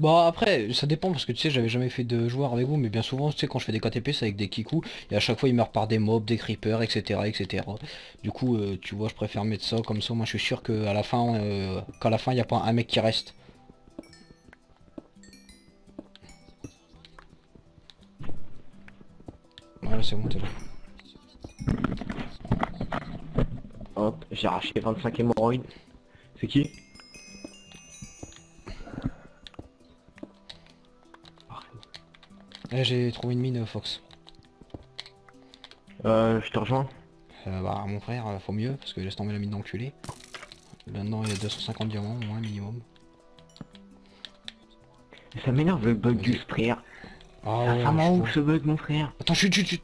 Bah après, ça dépend parce que tu sais, j'avais jamais fait de joueur avec vous, mais bien souvent, tu sais, quand je fais des KTP, c'est avec des kikus, et à chaque fois, ils meurent par des mobs, des creepers, etc., etc. Du coup, euh, tu vois, je préfère mettre ça comme ça. Moi, je suis sûr que à la fin, euh, qu'à la fin, il n'y a pas un mec qui reste. Voilà, c'est bon, t'es là. Hop, j'ai arraché 25 hémorroïdes. C'est qui? Là, j'ai trouvé une mine, Fox. Euh, je te rejoins. Euh, bah, mon frère, euh, faut mieux, parce que laisse tomber la mine d'enculé. Là-dedans, il y a 250 diamants, au moins, minimum. Ça m'énerve le bug du frère. Ah ça ça je m'en vois. ouf ce bug mon frère. Attends, chute, chute, chute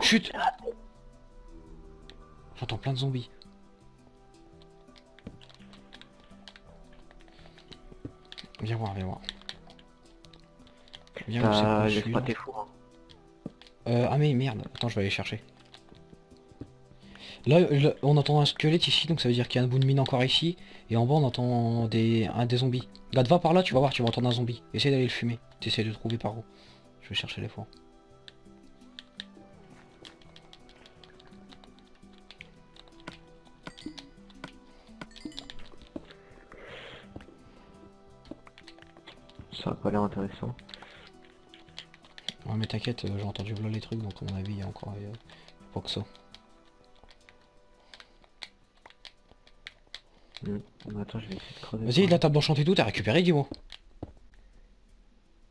Chute J'entends plein de zombies. Viens voir, viens voir. Pas là. tes fours. hein. Euh, ah mais merde, attends, je vais aller chercher. Là, là, on entend un squelette ici, donc ça veut dire qu'il y a un bout de mine encore ici. Et en bas, on entend des, un des zombies. Regarde, va par là, tu vas voir, tu vas entendre un zombie. Essaye d'aller le fumer. T'essayes de trouver par où. Je vais chercher les fours. Ça a pas l'air intéressant. Mais t'inquiète, euh, j'ai entendu là les trucs, donc à mon avis, il y a encore euh, pas que ça. Bon, Attends, je vais essayer de creuser. Vas-y, la table d'enchanté et tout, t'as récupéré, dis-moi.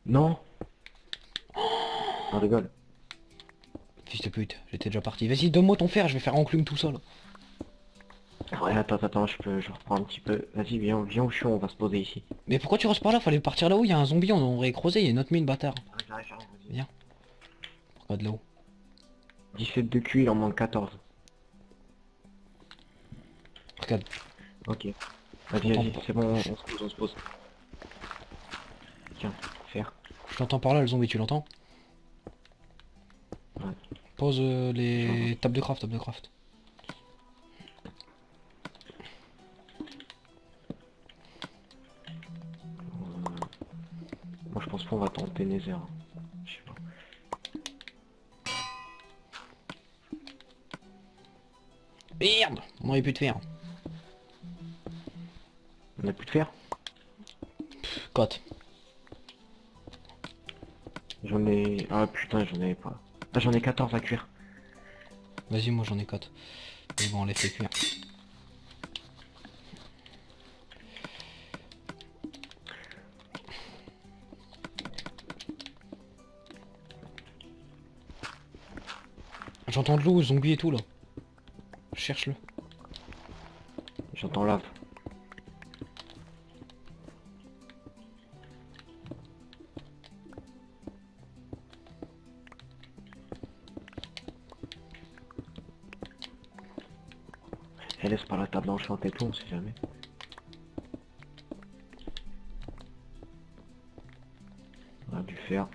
Non On rigole. Fils de pute, j'étais déjà parti. Vas-y, donne-moi ton fer, je vais faire enclume tout seul. Ouais, attends, attends, je peux, je reprends un petit peu. Vas-y, viens, viens où je suis, on va se poser ici. Mais pourquoi tu restes par là? Fallait partir là-haut, il y a un zombie, on aurait creusé, il y a une autre mine, bâtard. Viens. Regarde là-haut. 17 de QI, il en manque 14. Regarde. Ok. Vas-y, vas-y, c'est bon, on se pose, on se pose. Tiens, faire. Je t'entends par là, le zombie, tu l'entends Ouais. Pose euh, les tables de craft, tables de craft. Moi je pense qu'on va tenter Nether. Merde On aurait pu te faire. On a plus de fer Cote. J'en ai... Ah putain, j'en avais pas. Ah j'en ai 14 à cuire. Vas-y, moi j'en ai cote. Mais bon, on les fait cuire. J'entends de l'eau, zombie et tout là. Cherche-le. J'entends lave. Elle laisse par la table enchantée et tout, on sait jamais. On a du fer.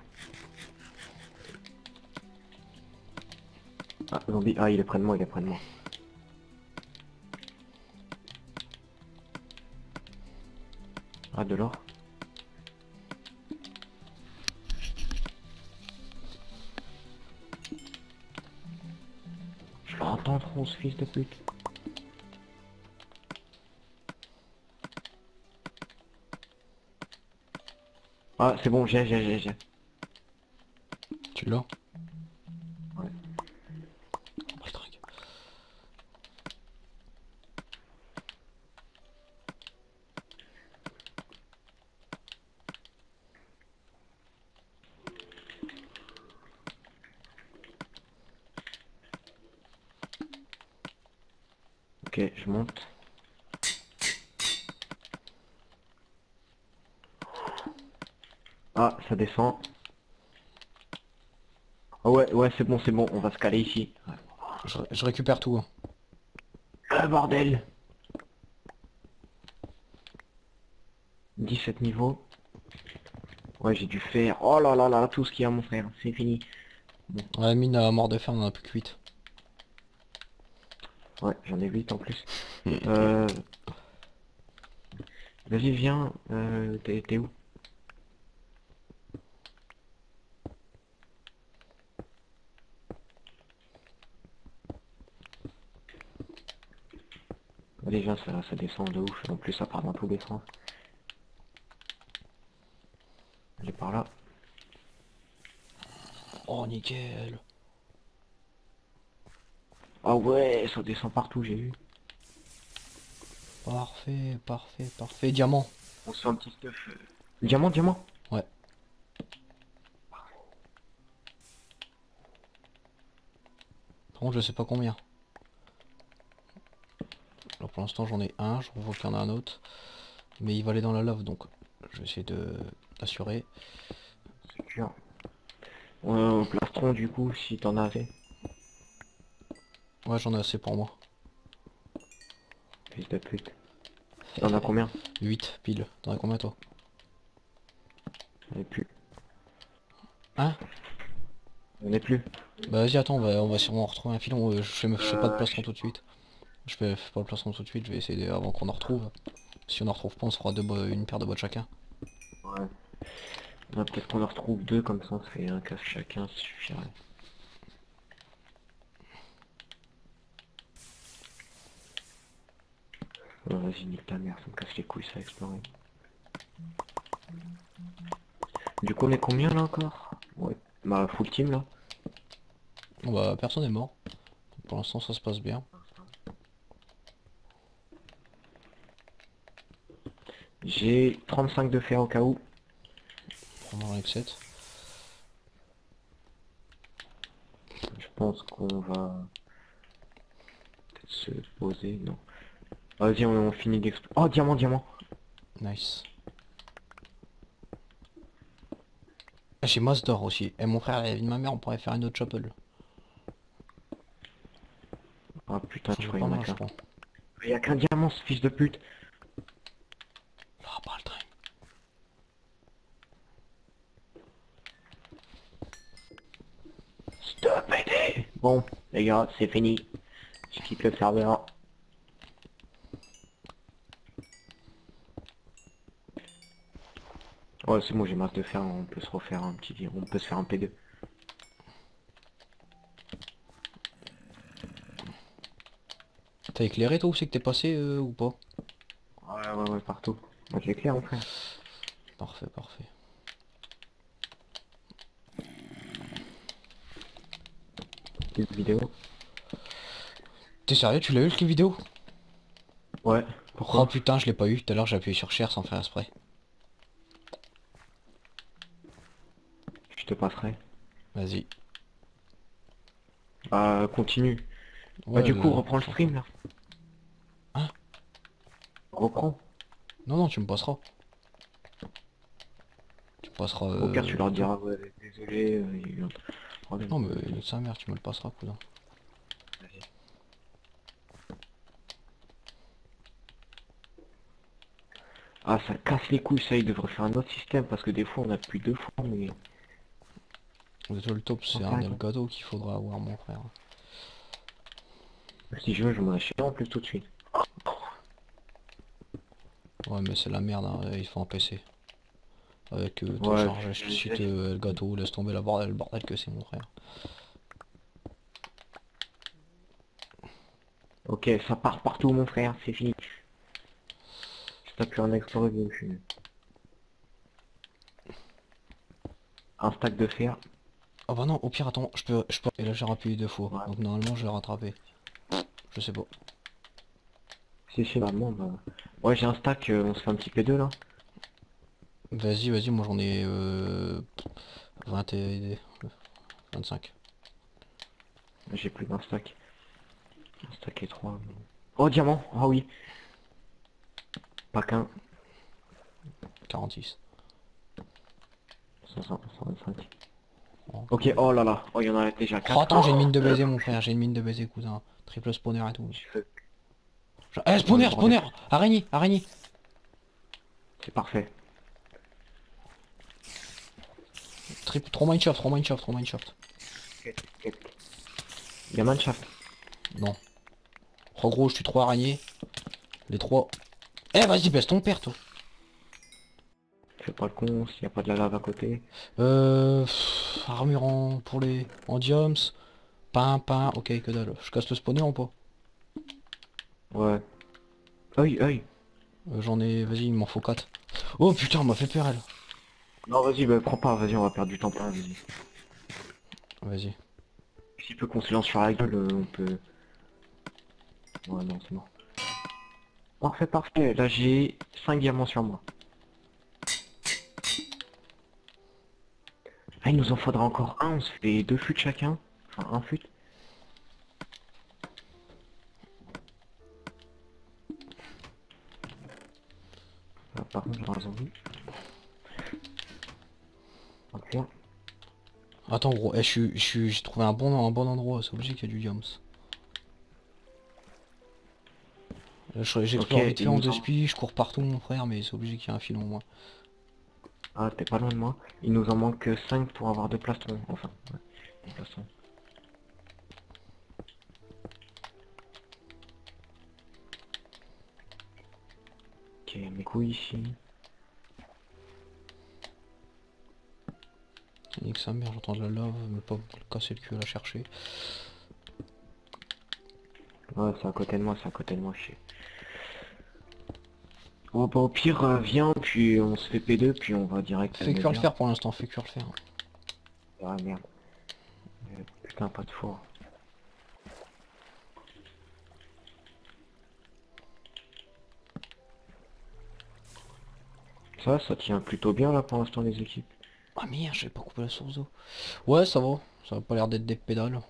Ah, zombie, ah il est près de moi, il est près de moi. De l'or Je l'entends trop, ce fils de pute. Ah, c'est bon, j'ai, j'ai, j'ai, j'ai. Tu l'as? Ok, je monte. Ah, ça descend. Ah ouais, ouais, c'est bon, c'est bon, on va se caler ici. Ouais. Je, je récupère tout. hein. Ah bordel 17 niveaux. Ouais, j'ai dû faire... Oh là là là, tout ce qu'il y a mon frère, c'est fini. Ouais, la mine à mort de fer, on en a plus que 8. Ouais, j'en ai 8 en plus. Euh... Vas-y, viens. Euh, t'es où? Déjà, ça, ça descend de ouf. En plus, ça part dans tous les sens. Elle est par là. Oh, nickel ah ouais, ça descend partout, j'ai vu. Parfait, parfait, parfait. Diamant. On se fait un petit stuff. euh, Diamant, diamant Ouais. Par contre, je sais pas combien. Alors pour l'instant, j'en ai un. Je vois qu'il y en a un autre. Mais il va aller dans la lave, donc je vais essayer de d'assurer. C'est. Ouais, plastron, du coup, si t'en as assez. Ouais, j'en ai assez pour moi. Fils de pute. T'en as combien 8 pile. T'en as combien toi J'en ai plus. Hein J'en ai plus. Bah vas-y, attends, on va, on va sûrement retrouver un filon. Je fais, je fais pas de plastron tout de suite. Je fais, fais pas le plastron tout de suite, je vais essayer de- avant qu'on en retrouve. Si on en retrouve pas, on se fera deux une paire de bottes chacun. Ouais. Ouais, Peut-être qu'on en retrouve deux, comme ça on se fait un casse chacun, ça suffirait. Vas-y, nique ta mère, ça me casse les couilles, ça a exploré. Du coup, on est combien là encore? Ouais, bah full team là. Bah personne est mort. Pour l'instant ça se passe bien. J'ai 35 de fer au cas où. Avec 7. Je pense qu'on va peut-être se poser, non. Vas-y, on, on finit d'explorer. Oh, diamant, diamant. Nice. Ah, J'ai masse d'or aussi. Et mon frère, la vie de ma mère, on pourrait faire une autre chapel. Ah putain, Ça tu y en crois. Il y a qu'un diamant, ce fils de pute. Pas le train. Stop, Bon, les gars, c'est fini. Je quitte le serveur. Ouais, c'est bon, j'ai masse de fer, on peut se refaire un petit... On peut se faire un P2. T'as éclairé toi où c'est que t'es passé euh, ou pas? Ouais, ouais, ouais, partout. Moi, j'ai clair, mon frère. Parfait, parfait. Petite vidéo? T'es sérieux, tu l'as eu le clip vidéo? Ouais. Oh putain, je l'ai pas eu. Tout à l'heure j'ai appuyé sur share sans faire exprès. Je te passerai. Vas-y. Bah, continue. bah, Ouais, du coup, euh, reprends le stream, là. Hein? Reprends. Non, non, tu me passeras. Tu me passeras... Au pire, euh, tu leur diras, ouais, désolé, euh, il y a eu un problème. Non mais sa mère, tu me le passeras, cousin. Ah, ça casse les couilles, ça, il devrait faire un autre système, parce que des fois, on appuie deux fois, mais... Le top, c'est un. Elgato qu'il faudra avoir, mon frère. Si je veux, je m'en achète en plus tout de suite. Ouais, mais c'est la merde, hein, il faut un PC. Avec euh, Ouais, télécharge je- le euh, Elgato, laisse tomber la bordel, le bordel que c'est, mon frère. Ok, ça part partout, mon frère, c'est fini. Je tape un explorer, je suis... Un stack de fer. Ah bah non, au pire, attends, je peux... Je peux... Et là, j'ai rappuyé deux fois, Ouais. donc normalement, je vais rattraper. Je sais pas. Si, si, normalement, bah... Ouais, j'ai un stack, euh, on se fait un petit P2, là. Vas-y, vas-y, moi j'en ai... Euh... 20 et... 25. J'ai plus d'un stack. Un stack et trois. Oh, diamant Ah oui Pas qu'un. 46. 500, 125. Oh. Ok, oh là là. Oh, il y en a déjà 4. Oh, attends, j'ai une mine de baiser, mon frère, j'ai une mine de baiser, cousin. Triple spawner et tout. Je- Eh, spawner, spawner Araignée, araignée C'est parfait. Triple, 3 mineshaft, 3 mineshaft, 3 mineshaft. Il y a Manshaft. Non. Oh gros, je suis trois araignées. Les trois. Eh, vas-y, baisse ton père, toi. Fais pas le con s'il n'y a pas de la lave à côté. Euh... pff, armure en... pour les... En diams. Pain, pain, ok, que dalle. Je casse le spawner ou pas? Ouais. Œil, œil. Euh, J'en ai... Vas-y, il m'en faut 4. Oh putain, on m'a fait peur elle. Non, vas-y, bah prends pas, vas-y, on va perdre du temps plein, vas-y. Vas-y. S'il peut qu'on se lance sur la gueule, euh, on peut... Ouais, non, c'est mort. Parfait, parfait. Là, j'ai 5 diamants sur moi. Ah, il nous en faudra encore un. On se fait deux fûts chacun. Enfin, un fût. Ah, par contre, j'ai un zombie. Ok. Attends gros, eh, je suis- je suis- j'ai trouvé un bon, un bon endroit, c'est obligé qu'il y a du diams. J'explore Ok, vite fait en deux je cours partout mon frère, mais c'est obligé qu'il y ait un filon moi. Ah, t'es pas loin de moi. Il nous en manque 5 pour avoir deux plastrons. Enfin, ouais. Ok, mes couilles ici. Nique sa mère, j'entends de la lave, mais pas casser le cul à la chercher. Ouais, c'est à côté de moi, c'est à côté de moi, je sais. Bon, bah, au pire, euh, viens, puis on se fait P2, puis on va direct... Fais cuire le fer pour l'instant, fais cuire le fer. Ah merde. Euh, Putain, pas de four. Ça, ça tient plutôt bien là pour l'instant les équipes. Ah merde, j'avais pas coupé la source d'eau. Ouais, ça va, ça a pas l'air d'être des pédales.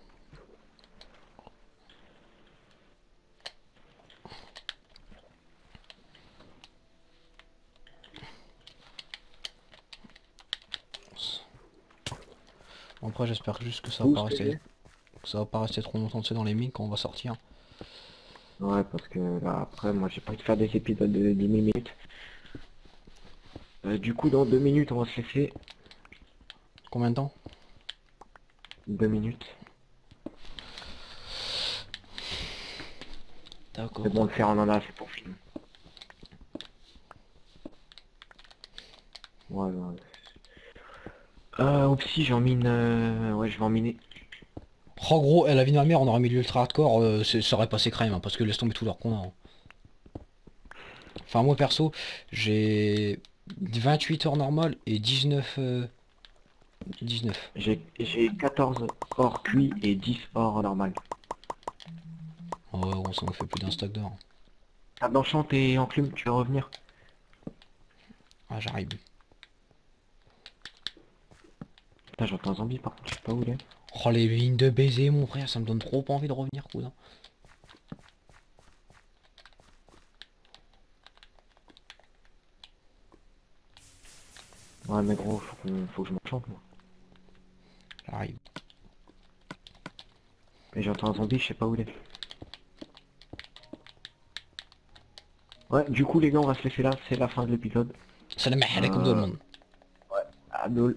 Bon, Après j'espère juste que ça va pas rester que ça va pas rester trop longtemps dans les mines quand on va sortir. Ouais, parce que là après, moi j'ai pas envie de faire des épisodes de 10 minutes. Euh, du coup, dans 2 minutes, on va se laisser. Combien de temps? 2 minutes. D'accord. C'est bon, le faire en en a assez pour finir. Ouais, ouais. Euh, au psy, j'en mine... euh, Ouais, je vais en miner. Oh gros, elle la vie de ma mère, on aurait mis l'ultra hardcore, euh, ça aurait passé crème, hein, parce que laisse tomber tout leur qu'on a. hein. Enfin moi perso, j'ai 28 heures normales et 19... euh, 19. J'ai j'ai 14 hors cuit et 10 hors normal. Oh ouais, ça me fait plus d'un stack d'or. Table d'enchant et enclume, tu veux revenir? Ah j'arrive. Putain, j'entends un zombie par contre, je sais pas où il est. Oh les lignes de baiser mon frère, ça me donne trop envie de revenir cousin. Ouais, mais gros, faut, qu'on- faut que je m'enchante moi. J'arrive. Mais j'entends un zombie, je sais pas où il est. Ouais, du coup les gars, on va se laisser là, c'est la fin de l'épisode. Salam alaikum tout le monde. Abdul.